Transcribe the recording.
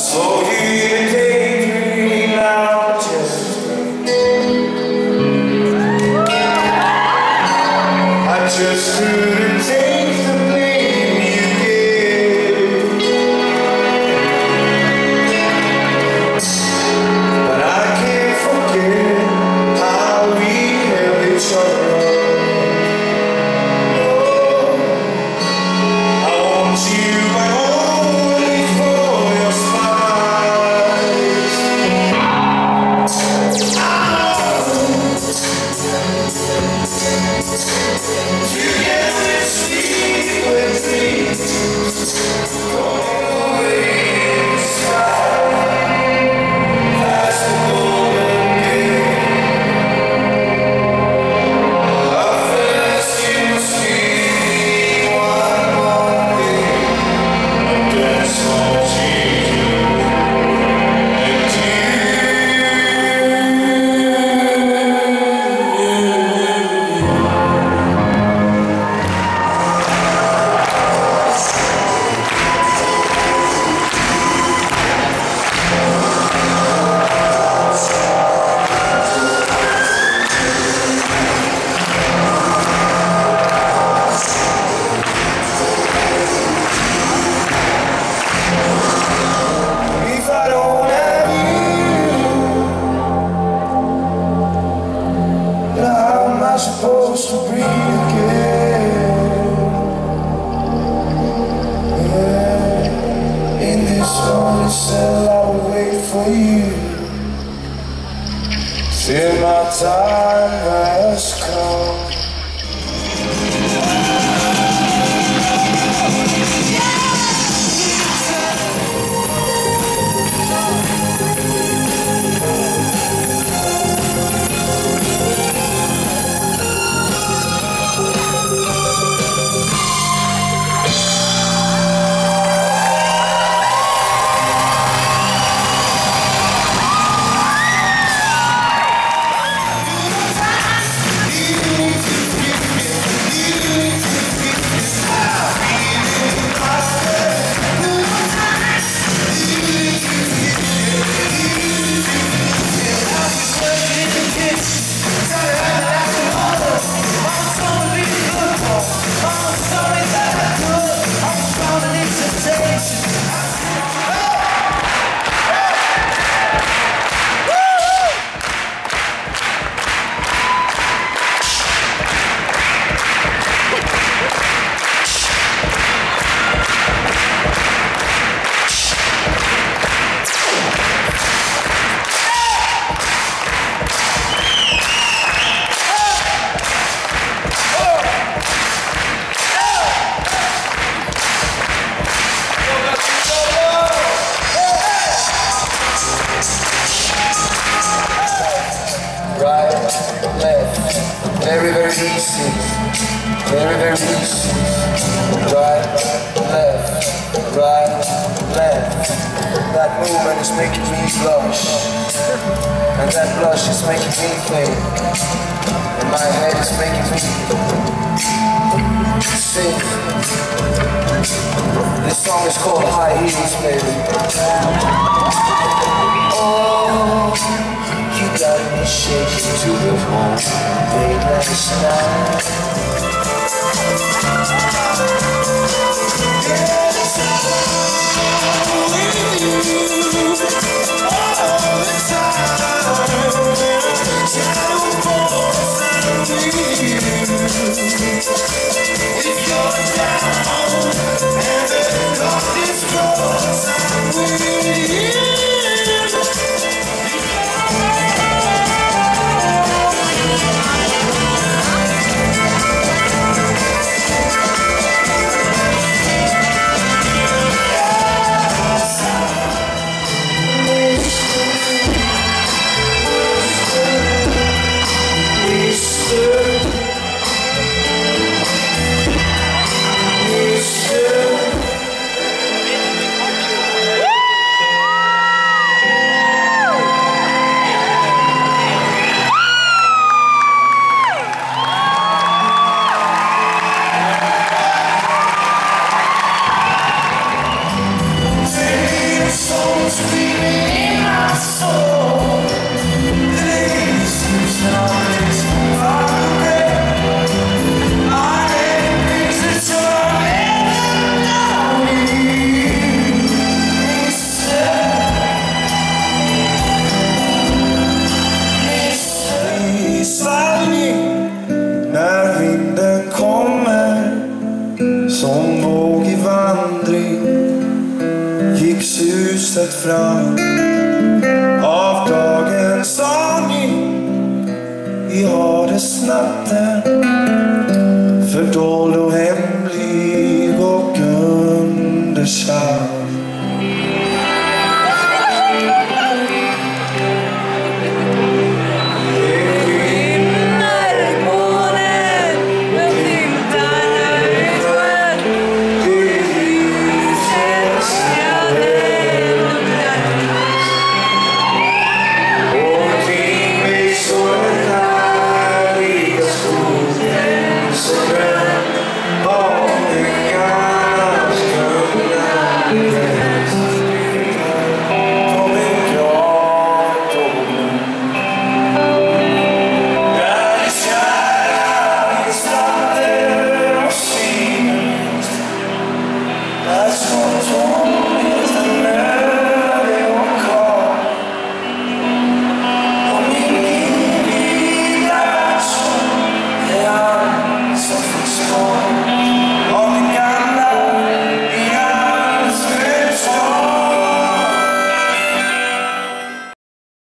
saw you oh, I will wait for you. Till my time has come. Left, very, very easy, very, very easy, right, left, right, left. That movement is making me blush, and that blush is making me think, and my head is making me sing. This song is called High Heels, baby. And. Fram